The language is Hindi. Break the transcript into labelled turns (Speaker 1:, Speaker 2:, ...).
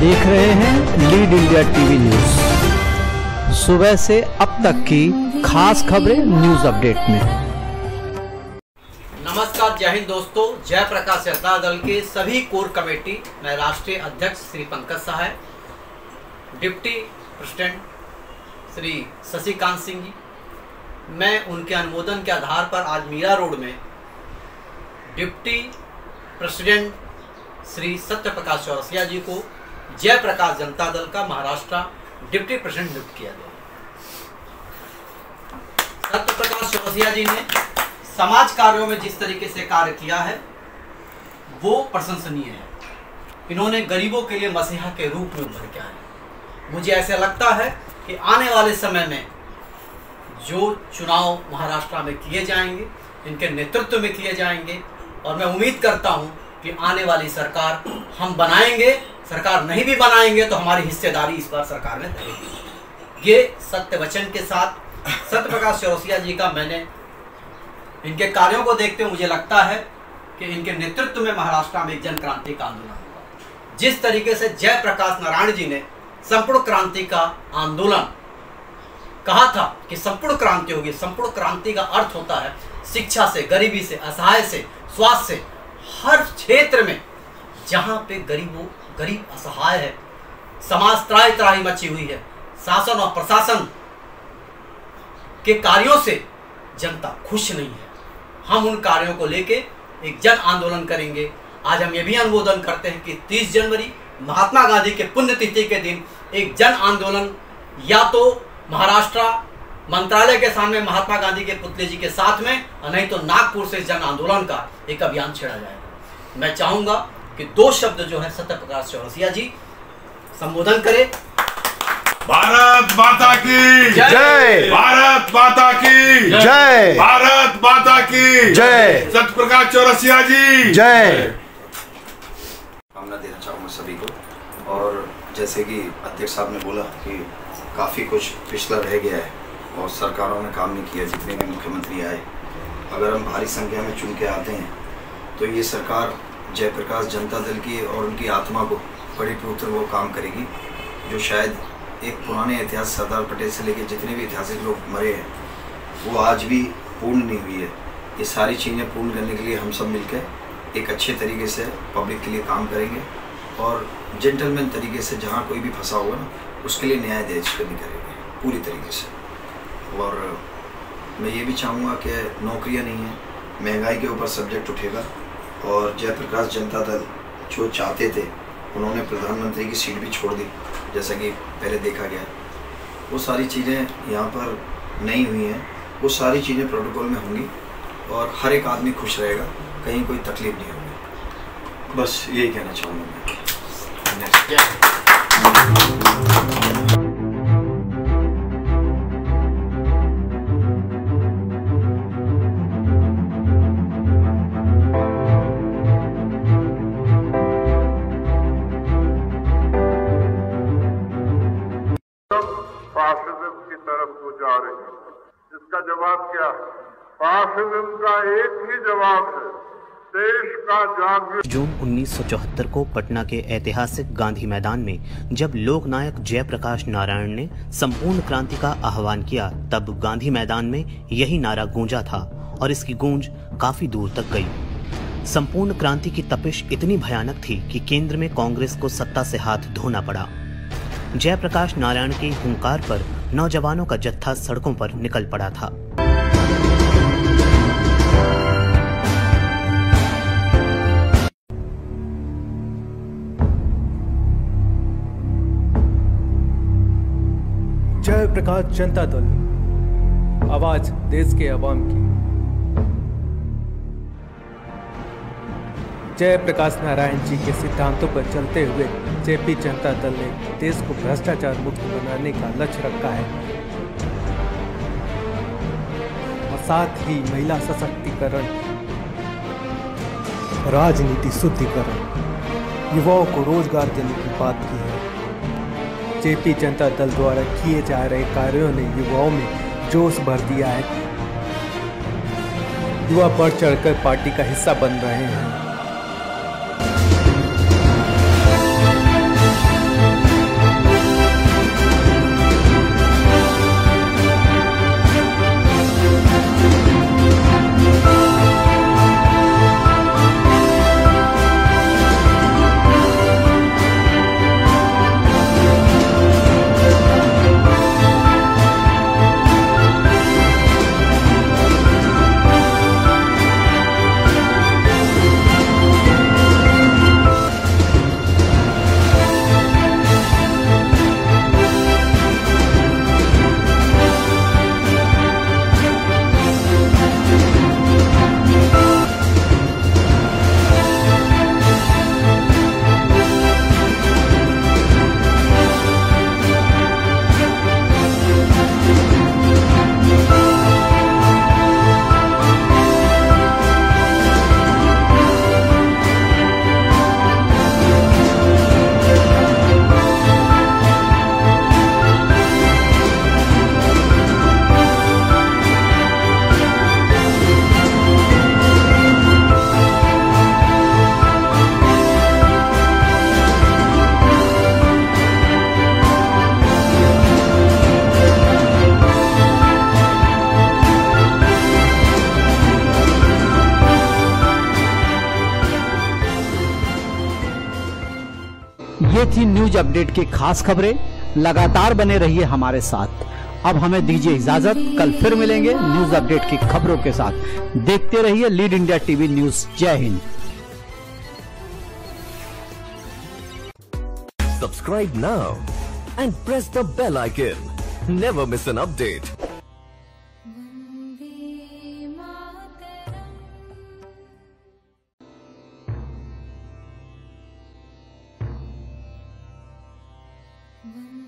Speaker 1: देख रहे हैं लीड इंडिया टीवी न्यूज़। सुबह से अब तक की खास खबरें न्यूज़ अपडेट में।
Speaker 2: नमस्कार, जय हिंद दोस्तों। जय प्रकाश जनता दल के सभी कोर कमेटी, में राष्ट्रीय अध्यक्ष श्री पंकज सहाय डिप्टी प्रेसिडेंट श्री शशिकांत सिंह जी, मैं उनके अनुमोदन के आधार पर आज मीरा रोड में डिप्टी प्रेसिडेंट श्री सत्य प्रकाश चौरसिया जी को जय प्रकाश जनता दल का महाराष्ट्र डिप्टी प्रेसिडेंट नियुक्त किया गया। सत्य प्रकाश चौरसिया जी ने समाज कार्यों में जिस तरीके से कार्य किया है, वो प्रशंसनीय है। इन्होंने गरीबों के लिए मसीहा के रूप में उभर के आए मुझे ऐसा लगता है कि आने वाले समय में जो चुनाव महाराष्ट्र में किए जाएँगे, इनके नेतृत्व में किए जाएँगे, और मैं उम्मीद करता हूँ कि आने वाली सरकार हम बनाएँगे सरकार नहीं भी बनाएँगे तो हमारी हिस्सेदारी इस बार सरकार में रहेगी ये सत्य वचन के साथ सत्य प्रकाश चौरसिया जी का मैंने इनके कार्यों को देखते हुए मुझे लगता है कि इनके नेतृत्व में महाराष्ट्र में एक जन क्रांति का आंदोलन होगा जिस तरीके से जय प्रकाश नारायण जी ने संपूर्ण क्रांति का आंदोलन कहा था कि संपूर्ण क्रांति होगी, संपूर्ण क्रांति का अर्थ होता है शिक्षा से, गरीबी से, असहाय से, स्वास्थ्य से, हर क्षेत्र में जहाँ पे गरीबों गरीब असहाय है। समाज त्राही त्राही मची हुई है। शासन और प्रशासन के कार्यों से जनता खुश नहीं है। हम उन कार्यों को लेके एक जन आंदोलन करेंगे। आज हम ये भी अनुमोदन करते हैं कि 30 जनवरी महात्मा गांधी के पुण्यतिथि के दिन एक जन आंदोलन या तो महाराष्ट्र मंत्रालय के सामने महात्मा गांधी के पुतले जी के साथ में नहीं तो नागपुर से जन आंदोलन का एक अभियान छेड़ा जाएगा। मैं चाहूँगा कि दो शब्द जो है सत्य प्रकाश चौरसिया जी। संबोधन करें।
Speaker 3: भारत माता की।
Speaker 4: जय।
Speaker 3: भारत माता की।
Speaker 4: जय।
Speaker 3: भारत माता की।
Speaker 4: जय।
Speaker 3: सत्य प्रकाश चौरसिया जी।
Speaker 4: जय।
Speaker 5: कामना देना चाहूँगा सभी को। और जैसे कि अध्यक्ष साहब ने बोला कि काफ़ी कुछ पिछला रह गया है और सरकारों ने काम नहीं किया जितने भी मुख्यमंत्री आए। अगर हम भारी संख्या में चुन के आते हैं तो ये सरकार जयप्रकाश जनता दल की और उनकी आत्मा को बड़ी पूर्वक वो काम करेगी, जो शायद एक पुराने इतिहास सरदार पटेल से लेकर जितने भी ऐतिहासिक लोग मरे हैं, वो आज भी पूर्ण नहीं हुई है। ये सारी चीज़ें पूर्ण करने के लिए हम सब मिलकर एक अच्छे तरीके से पब्लिक के लिए काम करेंगे और जेंटलमैन तरीके से जहाँ कोई भी फंसा होगा ना, उसके लिए न्याय देश करनी करेंगे पूरी तरीके से। और मैं ये भी चाहूँगा कि नौकरियाँ नहीं हैं, महँगाई के ऊपर सब्जेक्ट उठेगा। और जयप्रकाश जनता दल जो चाहते थे, उन्होंने प्रधानमंत्री की सीट भी छोड़ दी, जैसा कि पहले देखा गया वो सारी चीज़ें यहाँ पर नहीं हुई हैं। वो सारी चीज़ें प्रोटोकॉल में होंगी और हर एक आदमी खुश रहेगा, कहीं कोई तकलीफ़ नहीं होगी। बस यही कहना चाहूँगा मैं।
Speaker 6: इसका जवाब क्या? है का एक ही जवाब है
Speaker 7: जून 1974 को पटना के ऐतिहासिक गांधी मैदान में जब लोकनायक जयप्रकाश नारायण ने संपूर्ण क्रांति का आह्वान किया, तब गांधी मैदान में यही नारा गूंजा था और इसकी गूंज काफ़ी दूर तक गई। संपूर्ण क्रांति की तपिश इतनी भयानक थी कि केंद्र में कांग्रेस को सत्ता से हाथ धोना पड़ा। जयप्रकाश नारायण के हुंकार पर नौजवानों का जत्था सड़कों पर निकल पड़ा था।
Speaker 8: जय प्रकाश जनता दल। आवाज़ देश के आवाम की। जय प्रकाश नारायण जी के सिद्धांतों पर चलते हुए जेपी जनता दल ने देश को भ्रष्टाचार मुक्त बनाने का लक्ष्य रखा है। और साथ ही महिला सशक्तिकरण, राजनीति शुद्धिकरण, युवाओं को रोज़गार देने की बात की है। जेपी जनता दल द्वारा किए जा रहे कार्यों ने युवाओं में जोश भर दिया है। युवा बढ़ चढ़कर पार्टी का हिस्सा बन रहे हैं।
Speaker 1: थी न्यूज़ अपडेट की खास खबरें। लगातार बने रहिए हमारे साथ। अब हमें दीजिए इजाज़त। कल फिर मिलेंगे न्यूज़ अपडेट की खबरों के साथ। देखते रहिए लीड इंडिया टीवी न्यूज़। जय Hind.
Speaker 4: Subscribe now and press the bell icon never miss an update.
Speaker 9: Mm-hmm.